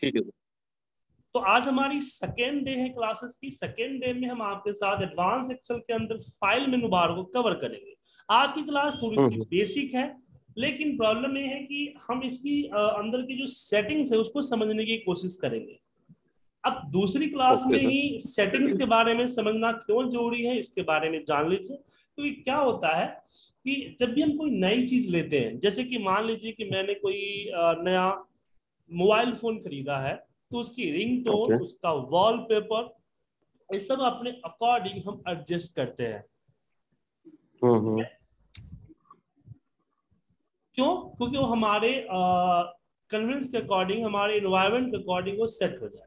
ठीक है। तो आज हमारी सेकेंड डे है क्लासेस की। सेकेंड डे में हम आपके साथ एडवांस एक्सेल के अंदर फ़ाइल मेनू बार को कवर करेंगे। आज की क्लास थोड़ी सी बेसिक है लेकिन प्रॉब्लम ये है कि हम इसकी अंदर की जो सेटिंग्स है उसको समझने की कोशिश करेंगे। अब दूसरी क्लास में ही सेटिंग्स के बारे में समझना क्यों ज़रूरी है इसके बारे में जान लीजिए। क्योंकि तो क्या होता है कि जब भी हम कोई नई चीज़ लेते हैं जैसे कि मान लीजिए कि मैंने कोई नया मोबाइल फ़ोन खरीदा है तो उसकी रिंग टोन okay. उसका वॉलपेपर ये सब अपने अकॉर्डिंग हम एडजस्ट करते हैं। क्यों? क्योंकि वो हमारे कन्वेंस के अकॉर्डिंग हमारे इन्वायरमेंट के अकॉर्डिंग वो सेट हो जाए।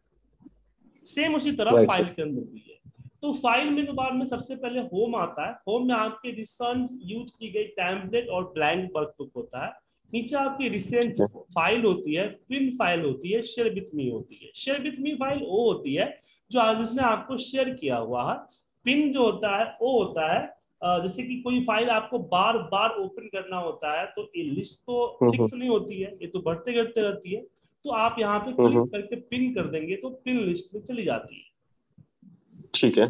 सेम उसी तरह फ़ाइल के अंदर भी है। तो फ़ाइल में तो बाद में सबसे पहले होम आता है। होम में आपके रिसेंट यूज़ की गई टैंपलेट और ब्लैंक वर्कबुक होता है। नीचे आपकी रिसेंट फ़ाइल होती है प्रिंट फ़ाइल होती है शेयर विथ मी होती है। शेयर विथ मी फ़ाइल वो होती है जो आज जिसने आपको शेयर किया हुआ है। पिन जो होता है वो होता है जैसे कि कोई फ़ाइल आपको बार बार ओपन करना होता है तो ये लिस्ट तो फिक्स हम्म। नहीं होती है ये तो बढ़ते घटते रहती है। तो आप यहाँ पे क्लिक हम्म, करके पिन कर देंगे तो पिन लिस्ट में चली जाती है। ठीक है।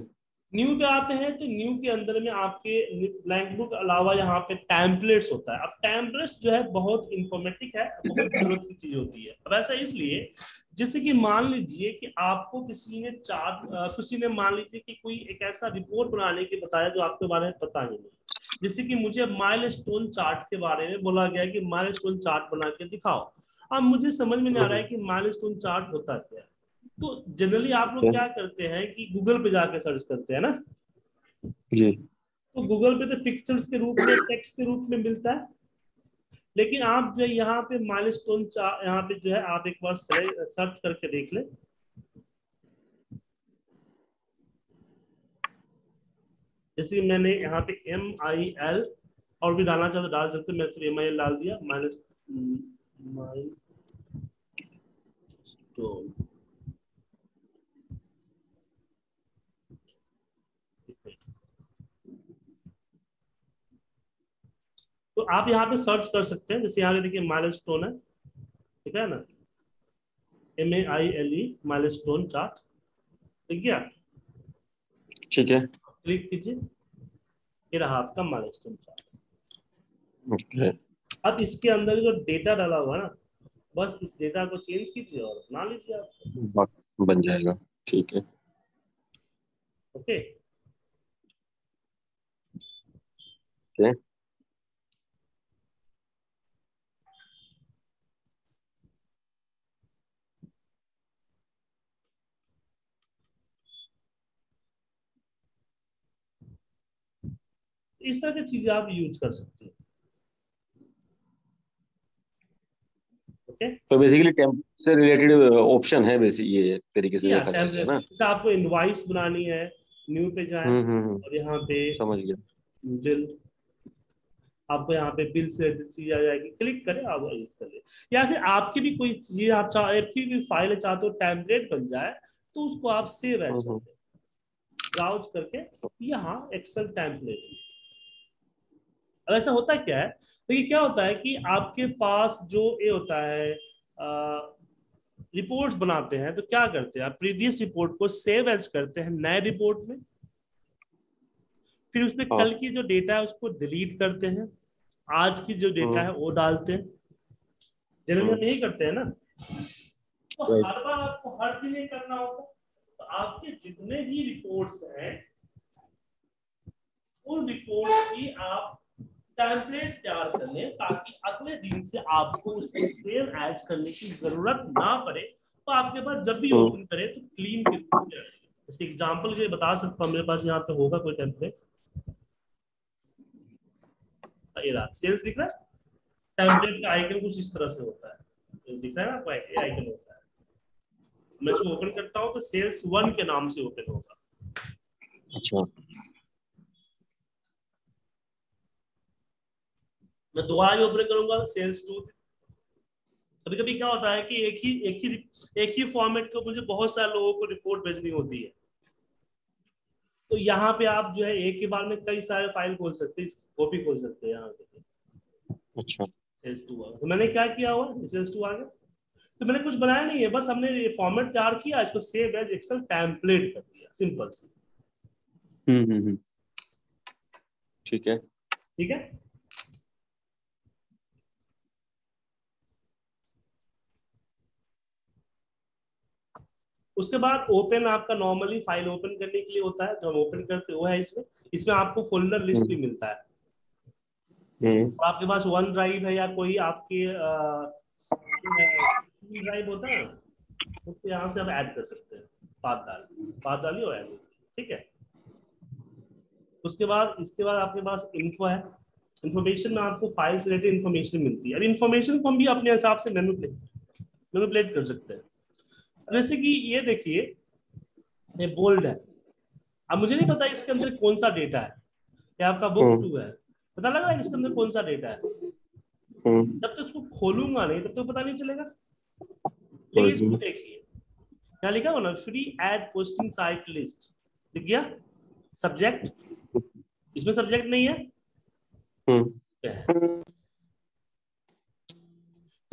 न्यू पे आते हैं तो न्यू के अंदर में आपके ब्लैंक बुक अलावा यहाँ पे टैंपलेट्स होता है। अब टैंपलेट्स जो है बहुत इंफॉर्मेटिक है बहुत ज़रूरत की चीज़ होती है। अब ऐसा इसलिए जैसे कि मान लीजिए कि आपको किसी ने चार्ट किसी ने मान लीजिए कि कोई एक ऐसा रिपोर्ट बनाने के बताया जो आपके बारे में पता नहीं है। जैसे कि मुझे माइल स्टोन चार्ट के बारे में बोला गया कि माइल स्टोन चार्ट बना के दिखाओ। अब मुझे समझ में नहीं आ रहा है कि माइल स्टोन चार्ट होता क्या है। तो जनरली आप लोग क्या करते हैं कि गूगल पे जाके सर्च करते हैं ना? जी। तो गूगल पे तो पिक्चर्स के रूप में टेक्स्ट के रूप में मिलता है। लेकिन आप जो यहाँ पे माइलस्टोन यहाँ पे जो है आप एक बार सर्च करके देख ले। जैसे मैंने यहाँ पे एम आई एल और भी डालना चाहते डाल सकते मैं सिर्फ़ एम आई एल डाल दिया। माइनस माइल स्टोन आप यहाँ पे सर्च कर सकते हैं। जैसे यहाँ पे देखिए माइल स्टोन है। ठीक है ना? M A I L E milestone chart ठीक है? ठीक है। क्लिक कीजिए। ये रहा आपका माइल स्टोन चार्ट ओके अब इसके अंदर जो डेटा डाला हुआ ना बस इस डेटा को चेंज कीजिए और बना लीजिए आप। बन जाएगा। ठीक है। Okay okay. इस तरह की चीज़ें आप यूज़ कर सकते हैं। तो बेसिकली टेम्पलेट से रिलेटेड ऑप्शन है बेसिक ये तरीके से देखा जाता है ना? जैसे आपको इनवॉइस बनानी है न्यू पे जाएँ हम्म, हम्म, हम्म। और यहाँ पे समझ गया। बिल आपको यहाँ पे बिल से चीज़ आ जाएगी। क्लिक करें आप यूज़ कर या फिर आपकी भी कोई चीज़ आप चाह आपकी भी फ़ाइल चाहते हो टेम्पलेट बन जाए तो उसको आप सेव एज कर ब्राउज करके यहाँ एक्सेल टेम्पलेट अब ऐसा होता क्या है? देखिए तो ये क्या होता है कि आपके पास जो ये होता है रिपोर्ट्स बनाते हैं तो क्या करते हैं? आप प्रीवियस रिपोर्ट को सेव एज करते हैं नए रिपोर्ट में। फिर उसमें हाँ। कल की जो डेटा है उसको डिलीट करते हैं। आज की जो डेटा हाँ। है वो डालते हैं। जनरली हम यही करते हैं ना। तो हर बार आपको हर दिन ये करना होता तो आपके जितने भी रिपोर्ट्स हैं उन रिपोर्ट की आप टेम्पलेट तैयार कर लें ताकि अगले दिन से आपको उसको सेव एज करने की ज़रूरत ना पड़े। तो आपके पास जब भी ओपन हम्म। करे तो क्लीन जैसे एग्जांपल के बता सकता हूँ मेरे पास यहाँ पे होगा कोई टेम्पलेट ये सेल्स दिख रहा है? टेम्पलेट का आइकन कुछ इस तरह से होता है। दिख रहा है ना आइकन होता है। मैं जो ओपन करता हूँ तो सेल्स वन के नाम से ओपन होगा। अच्छा। मैं दोबारा भी ओपन करूँगा सेल्स टू कभी कभी क्या होता है कि एक ही एक ही एक ही फॉर्मेट को मुझे बहुत सारे लोगों को रिपोर्ट भेजनी होती है। तो यहाँ पे आप जो है एक ही बार में कई सारे फ़ाइल खोल सकते हैं कॉपी खोल सकते हैं यहाँ पे। अच्छा। सेल्स टू तो मैंने क्या किया हुआ सेल्स टू आ गया तो मैंने कुछ बनाया नहीं है बस हमने ये फॉर्मेट तैयार किया इसको सेव एज एक्सेल टेम्पलेट कर दिया सिंपल सी। हम्म हम्म, हम्म। ठीक है। ठीक है? उसके बाद ओपन आपका नॉर्मली फ़ाइल ओपन करने के लिए होता है जो हम ओपन करते वो है इसमें। इसमें आपको फोल्डर लिस्ट भी मिलता है। हम्म। और आपके पास वन ड्राइव है या कोई आपके ड्राइव होता है उसको यहाँ से आप ऐड कर सकते हैं पात डाल पात डालिए और ऐड ठीक है? उसके बाद इसके बाद आपके पास इन्फो है। इन्फॉर्मेशन में आपको फ़ाइल से रिलेटेड इन्फॉर्मेशन मिलती है। अब इन्फॉर्मेशन को हम भी अपने हिसाब से मैनुपलेट मैनुपलेट कर सकते हैं। जैसे कि ये देखिए ये बोल्ड है। अब मुझे नहीं पता इसके अंदर कौन सा डेटा है। क्या आपका बुक हम्म। टू है। पता लग रहा है इसके अंदर कौन सा डेटा है? हम्म। जब तक उसको खोलूँगा नहीं तब तक तो पता नहीं चलेगा। लेकिन इसको हम्म। देखिए। क्या लिखा हुआ ना? Free ad posting site list दिख गया सब्जेक्ट इसमें सब्जेक्ट नहीं है? हम्म।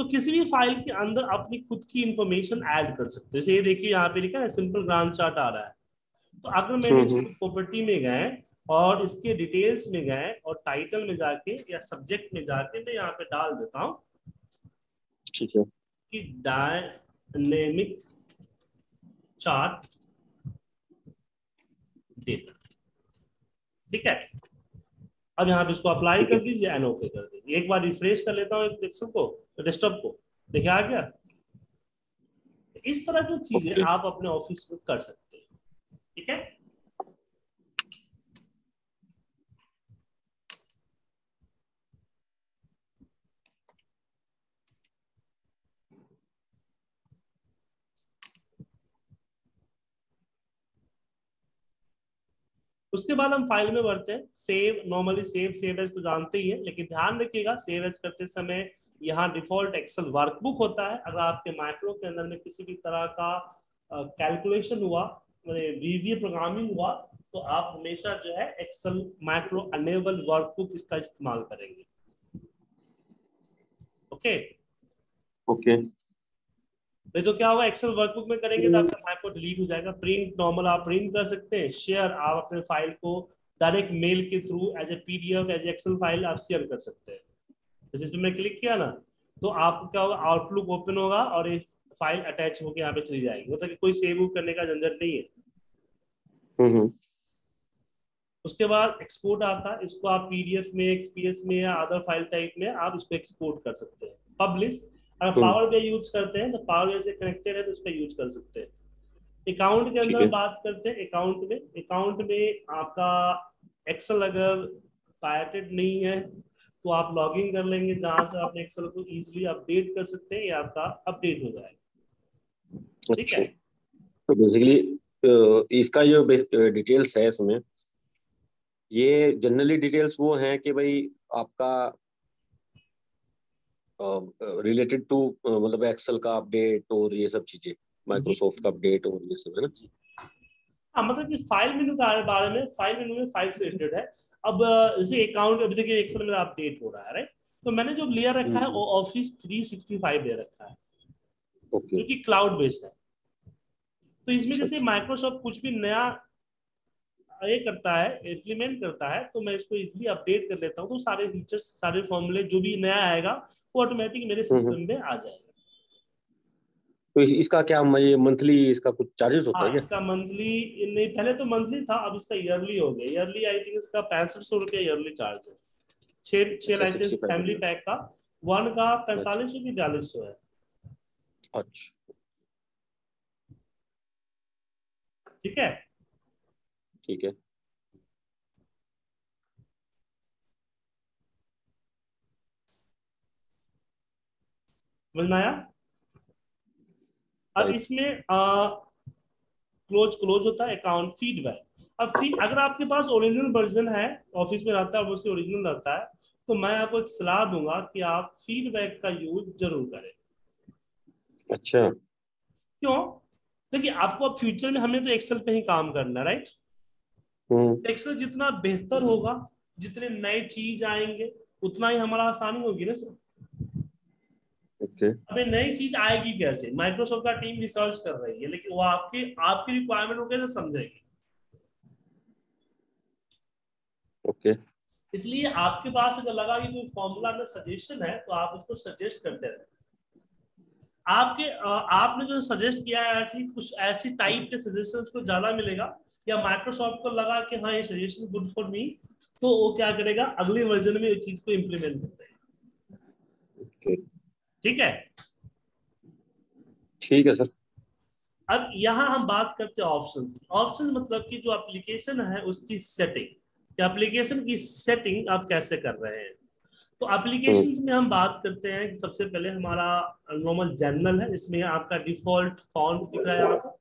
तो किसी भी फ़ाइल के अंदर अपनी खुद की इंफॉर्मेशन ऐड कर सकते हो। जैसे ये देखिए यहाँ पे लिखा है सिंपल ग्राम चार्ट आ रहा है। तो अगर मैंने हम्म, प्रॉपर्टी में गए और इसके डिटेल्स में गए और टाइटल में जाके या सब्जेक्ट में जाके मैं यहाँ पे डाल देता हूँ। ठीक है। कि डायनेमिक चार्ट डेटा ठीक है? अब यहाँ पे इसको अप्लाई कर दीजिए एन ओके कर दीजिए। एक बार रिफ्रेश कर लेता हूँ एक्सेल को डेस्कटॉप को। देखिए आ गया? इस तरह की चीज़ें Okay. आप अपने ऑफ़िस में कर सकते हैं। ठीक है? उसके बाद हम फ़ाइल में बढ़ते हैं save normally save save as तो जानते ही है, लेकिन ध्यान रखिएगा सेव एज करते समय यहाँ डिफ़ॉल्ट एक्सेल वर्कबुक होता है। अगर आपके माइक्रो के अंदर में किसी भी तरह का कैलकुलेशन हुआ वीवीए प्रोग्रामिंग हुआ तो आप हमेशा जो है एक्सेल माइक्रो अनेबल वर्कबुक इसका इस्तेमाल करेंगे। Okay okay? ओके नहीं तो क्या होगा एक्सेल वर्कबुक में करेंगे तो आपका माइक्रो डिलीट हो जाएगा। प्रिंट नॉर्मल आप प्रिंट कर सकते हैं। शेयर आप अपने फ़ाइल को डायरेक्ट मेल के through as a PDF as excel file आप शेयर कर सकते हैं। जैसे इसमें मैं क्लिक किया ना तो आपको क्या होगा आउटलुक ओपन होगा और एक फ़ाइल अटैच होकर यहाँ पे चली जाएगी। मतलब कि कोई सेव करने का झंझट नहीं है। हम्म हम्म। उसके बाद एक्सपोर्ट आता है इसको आप पीडीएफ में एक्सपीएस में या अदर फ़ाइल टाइप में आप इसको एक्सपोर्ट कर सकते हैं। पब्लिश अगर हम्म। पावर बी यूज़ करते हैं तो पावर बी से कनेक्टेड है तो उसका यूज़ कर सकते हैं। अकाउंट के अंदर बात करते हैं अकाउंट में। अकाउंट में आपका एक्सेल अगर पायरेटेड नहीं है तो आप लॉगिन कर लेंगे जहाँ से आप एक्सेल को इजीली अपडेट कर सकते हैं ये आपका अपडेट हो जाएगा। ठीक है? तो बेसिकली इसका जो डिटेल्स है इसमें ये जनरली डिटेल्स वो हैं कि भाई आपका रिलेटेड टू मतलब एक्सेल का अपडेट और ये सब चीज़ें माइक्रोसॉफ्ट का अपडेट और ये सब है ना? हाँ मतलब कि फ़ाइल मेनू के बारे में फ़ाइल मेनू में फ़ाइल से रिलेटेड है। अब जैसे अकाउंट अभी देखिए एक्सेल मेरा अपडेट हो रहा है राइट तो मैंने जो लेयर रखा है वो ऑफ़िस 365 ले रखा है। ओके। जो कि क्लाउड बेस्ड है। तो इसमें अच्छा, जैसे अच्छा। माइक्रोसॉफ्ट कुछ भी नया ये करता है इम्प्लीमेंट करता है तो मैं इसको इजीली अपडेट कर लेता हूँ। तो सारे फीचर्स सारे फॉर्मूले जो भी नया आएगा वो ऑटोमेटिक मेरे हम्म, सिस्टम में आ जाएगा। तो इस, इसका क्या मंथली इसका कुछ चार्जेस होता है हाँ इसका मंथली नहीं पहले तो मंथली था अब इसका ईयरली हो गया। ईयरली आई थिंक इसका पैंसठ सौ रुपया ईयरली चार्ज है। छह छह अच्छा, लाइसेंस फैमिली पैक का वन का पैंतालीस सौ की बयालीस सौ है। अच्छा। ठीक है? ठीक है। समझ आया? अब इसमें क्लोज क्लोज होता है अकाउंट फीडबैक अब फ़ी अगर आपके पास ओरिजिनल वर्जन है ऑफ़िस में रहता है और उसके ओरिजिनल रहता है तो मैं आपको एक सलाह दूँगा कि आप फीडबैक का यूज़ ज़रूर करें। अच्छा। क्यों? देखिए आपको अब फ्यूचर में हमें तो एक्सेल पे ही काम करना राइट हम्म। एक्सेल जितना बेहतर होगा जितने नए चीज़ आएँगे उतना ही हमारा आसानी होगी ना सर? okay. अभी नई चीज़ आएगी कैसे? माइक्रोसॉफ्ट का टीम रिसर्च कर रही है लेकिन वो आपके आपकी रिक्वायरमेंट को कैसे समझेगी? ओके। okay. इसलिए आपके पास अगर लगा कि कोई फॉर्मूला में सजेशन है तो आप उसको सजेस्ट करते रहे। आपके आपने जो सजेस्ट किया है ऐसी कुछ ऐसी टाइप के सजेशन को ज़्यादा मिलेगा या माइक्रोसॉफ्ट को लगा कि हाँ ये सजेशन गुड फॉर मी तो वो क्या करेगा? अगले वर्जन में चीज़ को इम्प्लीमेंट कर देगा ठीक है? ठीक है सर अब यहाँ हम बात करते हैं ऑप्शन ऑप्शन मतलब कि जो एप्लीकेशन है उसकी सेटिंग कि एप्लीकेशन की सेटिंग आप कैसे कर रहे हैं? तो एप्लीकेशन हम्म। में हम बात करते हैं सबसे पहले हमारा नॉर्मल जनरल है इसमें आपका डिफ़ॉल्ट फॉन्ट दिख रहा है आपको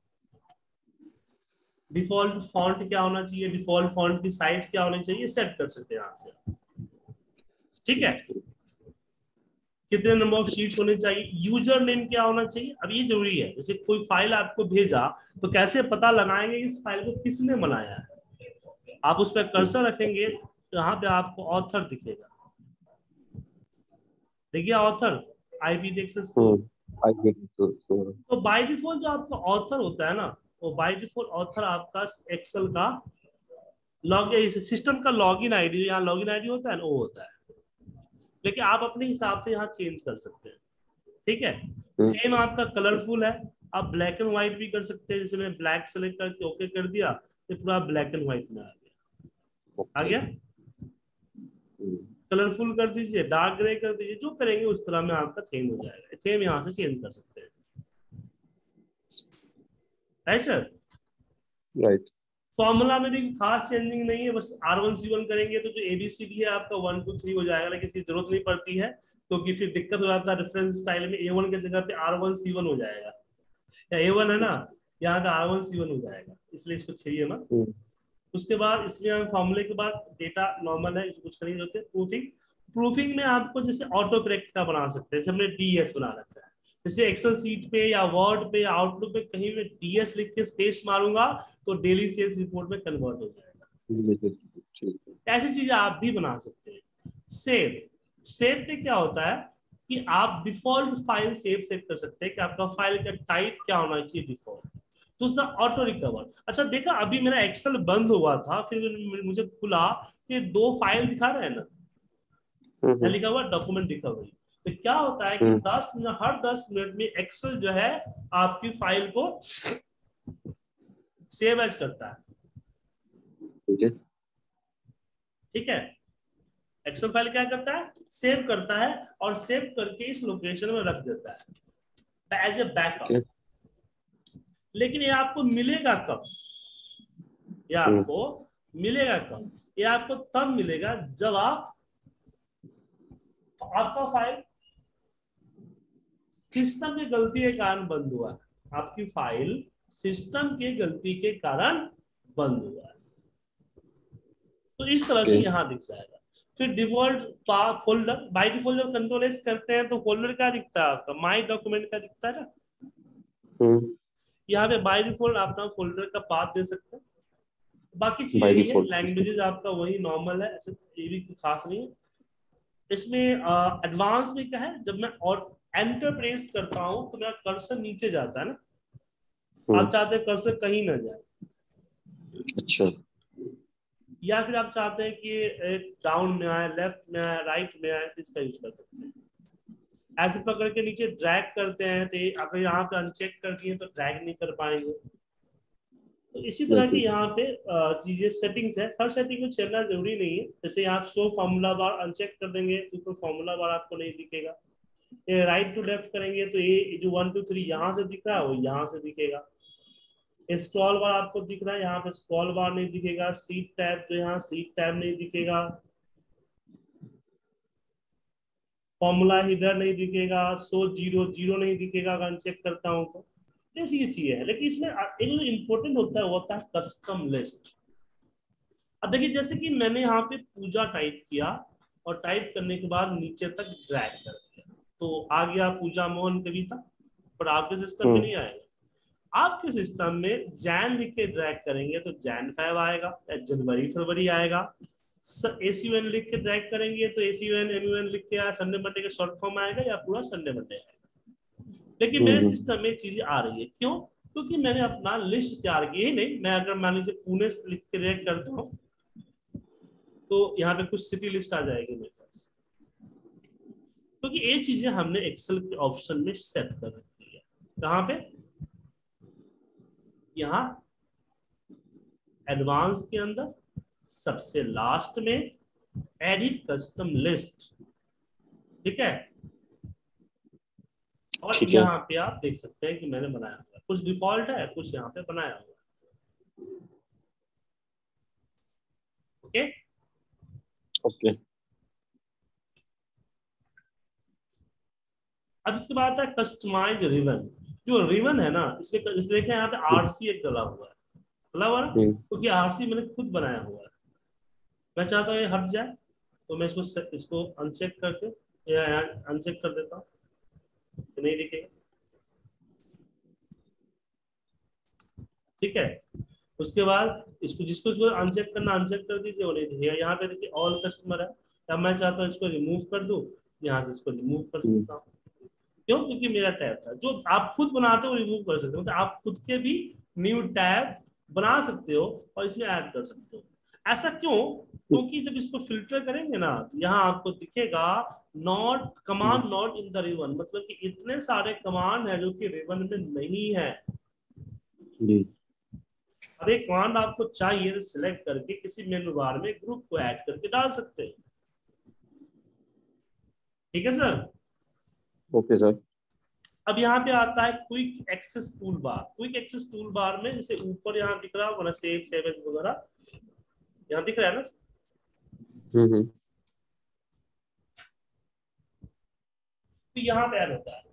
डिफ़ॉल्ट फॉन्ट क्या होना चाहिए डिफ़ॉल्ट फॉन्ट की साइज़ क्या होनी चाहिए सेट कर सकते हैं यहाँ से। ठीक है? कितने नंबर ऑफ़ शीट होने चाहिए यूज़र नेम क्या होना चाहिए? अब ये ज़रूरी है जैसे कोई फ़ाइल आपको भेजा तो कैसे पता लगाएँगे इस फ़ाइल को किसने बनाया है? आप उस पर कर्सर रखेंगे तो यहाँ पे आपको ऑथर दिखेगा। देखिए ऑथर आईपी देख सकते तो बाय डिफ़ॉल्ट जो आपका ऑथर होता है ना वो बाय डिफ़ॉल्ट ऑथर आपका एक्सेल का लॉग सिस्टम का लॉगिन आईडी यहाँ लॉगिन आईडी होता है ना वो होता है। लेकिन आप अपने हिसाब से यहाँ चेंज कर सकते हैं। ठीक है? Same hmm. आपका कलरफुल है। आप ब्लैक एंड व्हाइट भी कर सकते हैं जैसे मैं ब्लैक सेलेक्ट करके ओके कर दिया तो पूरा ब्लैक एंड व्हाइट में आ गया। आ गया? Colourful hmm. कर दीजिए डार्क ग्रे कर दीजिए जो करेंगे उस तरह में आपका थीम हो जाएगा। थीम यहाँ से चेंज कर सकते हैं। राइट सर राइट फॉर्मूला में भी खास चेंजिंग नहीं है बस आर वन सी वन करेंगे तो जो एबीसीडी है आपका वन टू थ्री हो जाएगा लेकिन इसकी ज़रूरत नहीं पड़ती है क्योंकि तो फिर दिक्कत हो जाता है रेफरेंस स्टाइल में ए वन की जगह पे आर वन सी वन हो जाएगा। या ए वन है ना यहाँ का आर वन सी वन हो जाएगा इसलिए इसको चाहिए ना। हम्म। उसके बाद इसमें हम फॉर्मूले के बाद डेटा नॉर्मल है कुछ होते प्रूफिंग प्रूफिंग में आपको जैसे ऑटो करेक्ट का बना सकते हैं जैसे हमने डी एस बना रखा है। जैसे एक्सेल सीट पे या वर्ड पे या आउटलुक पे कहीं भी डीएस लिख के स्पेस मारूँगा तो डेली सेल्स रिपोर्ट में कन्वर्ट हो जाएगा। ऐसी चीज़ें आप भी बना सकते हैं। सेव सेव पे क्या होता है कि आप डिफ़ॉल्ट फ़ाइल सेव सेव कर सकते हैं कि आपका फ़ाइल का टाइप क्या होना चाहिए डिफ़ॉल्ट दूसरा ऑटो रिकवर अच्छा देखा अभी मेरा एक्सेल बंद हुआ था फिर मुझे खुला कि दो फ़ाइल दिखा रहे हैं ना? हम्म, हम्म। लिखा हुआ? डॉक्यूमेंट रिकवरी तो क्या होता है कि हम्म। दस मिनट हर दस मिनट में एक्सेल जो है आपकी फ़ाइल को सेव एज करता है। ठीक है। एक्सेल फ़ाइल क्या करता है? सेव करता है और सेव करके इस लोकेशन में रख देता है। एज ए बैकअप लेकिन ये आपको मिलेगा कब? ये हम्म। आपको मिलेगा कब? ये आपको तब मिलेगा जब आप आपका फ़ाइल सिस्टम की गलती के कारण बंद हुआ। आपकी फ़ाइल सिस्टम के गलती के कारण बंद हुआ। तो इस तरह से यहाँ दिख जाएगा। फिर डिफ़ॉल्ट फोल्डर बाय डिफ़ॉल्ट जब कंट्रोल एस करते हैं तो फोल्डर क्या दिखता है आपका? माई डॉक्यूमेंट का दिखता है ना? हम्म। यहाँ पे बाय डिफ़ॉल्ट आप ना फोल्डर का पाथ दे सकते हैं। बाकी चीज़ें लैंग्वेजेस आपका वही नॉर्मल है ऐसे ये भी खास नहीं है। इसमें एडवांस में क्या है? जब मैं और एंटर प्रेस करता हूँ तो मेरा कर्सर नीचे जाता है ना। हम्म। आप चाहते हैं कर्सर कहीं ना जाए। अच्छा। या फिर आप चाहते हैं कि डाउन में आए लेफ़्ट में आए राइट में आए इसका यूज़ कर सकते हैं। ऐसे पकड़ के नीचे ड्रैग करते हैं तो अगर यहाँ पे अनचेक कर दिए तो ड्रैग नहीं कर पाएँगे। तो इसी तरह की यहाँ पे चीज़ें सेटिंग्स है। हर सेटिंग को चलना ज़रूरी नहीं है। जैसे यहाँ शो फॉर्मूला बार अनचेक कर देंगे तो फॉर्मूला बार आपको नहीं दिखेगा। राइट टू लेफ़्ट करेंगे तो ये जो वन टू थ्री यहाँ से दिख रहा है, वो यहाँ से दिखेगा। स्क्रॉल बार आपको दिख रहा है, यहाँ पे स्क्रॉल बार नहीं दिखेगा। सीट टैब जो यहाँ सीट टैब नहीं दिखेगा। फॉर्मूला इधर नहीं दिखेगा सो ज़ीरो ज़ीरो नहीं दिखेगा, अगर चेक करता हूँ तो। कैसी ये चीज़ है, लेकिन इसमें एक इम्पोर्टेंट होता है, वो होता है कस्टम लिस्ट अब देखिए, जैसे कि मैंने यहाँ पे पूजा टाइप किया और टाइप करने के बाद नीचे तक ड्रैग कर दिया। तो आ गया पूजा मोहन कविता पर आपके सिस्टम में हम्म। नहीं आएगा आपके सिस्टम में जैन लिख के ड्रैग करेंगे तो जैन फाइव आएगा या जनवरी फरवरी आएगा। ए सी एन लिख के ड्रैग करेंगे तो A C N M U N लिख के संडे मंडे का शॉर्ट फॉर्म आएगा या पूरा संडे मंडे आएगा? लेकिन मेरे सिस्टम हम्म। में चीज़ें आ रही है। क्यों? क्योंकि मैंने अपना लिस्ट तैयार की ही नहीं। मैं अगर मान लीजिए पुणे लिख के ड्रैग करता हूँ तो यहाँ पे कुछ सिटी लिस्ट आ जाएगी मेरे क्योंकि तो ये चीज़ें हमने एक्सेल के ऑप्शन में सेट कर रखी है। कहाँ पे? यहाँ। एडवांस के अंदर। सबसे लास्ट में। एडिट कस्टम लिस्ट ठीक है? और। यहाँ पे आप देख सकते हैं कि मैंने बनाया हुआ है। कुछ डिफ़ॉल्ट है कुछ यहाँ पे बनाया हुआ है। ओके ओके अब इसके बाद आता है कस्टमाइज रिवन जो रिवन है ना इसमें इस देखें यहाँ पे आरसी एक डला हुआ है। डला हुआ ना? क्योंकि आरसी मैंने खुद बनाया हुआ है। मैं चाहता हूँ ये हट जाए तो मैं इसको से- इसको अनचेक करके या अनचेक कर देता हूँ। तो नहीं दिखेगा। ठीक है? उसके बाद इसको जिसको इसको अनचेक करना अनचेक कर दीजिए वो नहीं दिखेगा। यहाँ पे देखिए ऑल कस्टमर है। या मैं चाहता हूँ इसको रिमूव कर दूँ यहाँ से इसको रिमूव कर। सकता हूँ। क्यों? क्योंकि मेरा टैब था। जो आप खुद बनाते हो रिमूव कर सकते हो। मतलब आप खुद के भी न्यू टैब बना सकते हो और इसमें ऐड कर सकते हो। ऐसा क्यों? क्योंकि जब इसको फ़िल्टर करेंगे ना तो यहाँ आपको दिखेगा not command not in the ribbon मतलब कि इतने सारे कमांड है जो कि रिवन में नहीं है। अब एक कमांड आपको चाहिए तो सिलेक्ट करके किसी मेनू बार में ग्रुप को ऐड करके डाल सकते हैं। ठीक है सर ओके सर अब यहाँ पे आता है quick access tool bar quick access tool bar में जैसे ऊपर यहाँ दिख रहा है सेव सेव वगैरह। यहाँ दिख रहा है ना? हम्म हम्म। तो यहाँ पे ऐड होता है।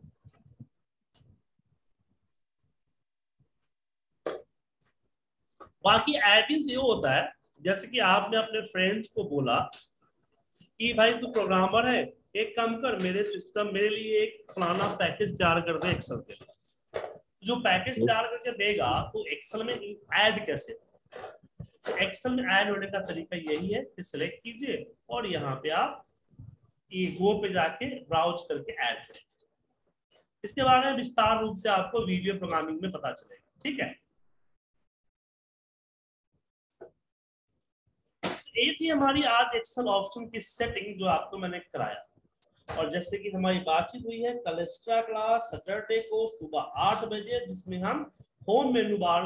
बाकी एडिंग ये होता है जैसे कि आपने अपने फ्रेंड्स को बोला कि भाई तू प्रोग्रामर है एक काम कर, मेरे सिस्टम मेरे लिए एक फलाना पैकेज तैयार कर दे एक्सेल के लिए। जो पैकेज तैयार करके देगा तो एक्सेल में ऐड कैसे? एक्सेल में ऐड होने का तरीका यही है कि सिलेक्ट कीजिए और यहाँ पे आप गो पे जाके ब्राउज करके ऐड करें। इसके बारे में विस्तार रूप से आपको वीडियो प्रोग्रामिंग में पता चलेगा, ठीक है? ये थी हमारी आज एक्सेल ऑप्शन की सेटिंग जो आपको मैंने कराया। और जैसे कि हमारी बातचीत हुई है, कलेस्ट्रा क्लास सैटरडे को सुबह आठ बजे, जिसमें हम होम मेनू बार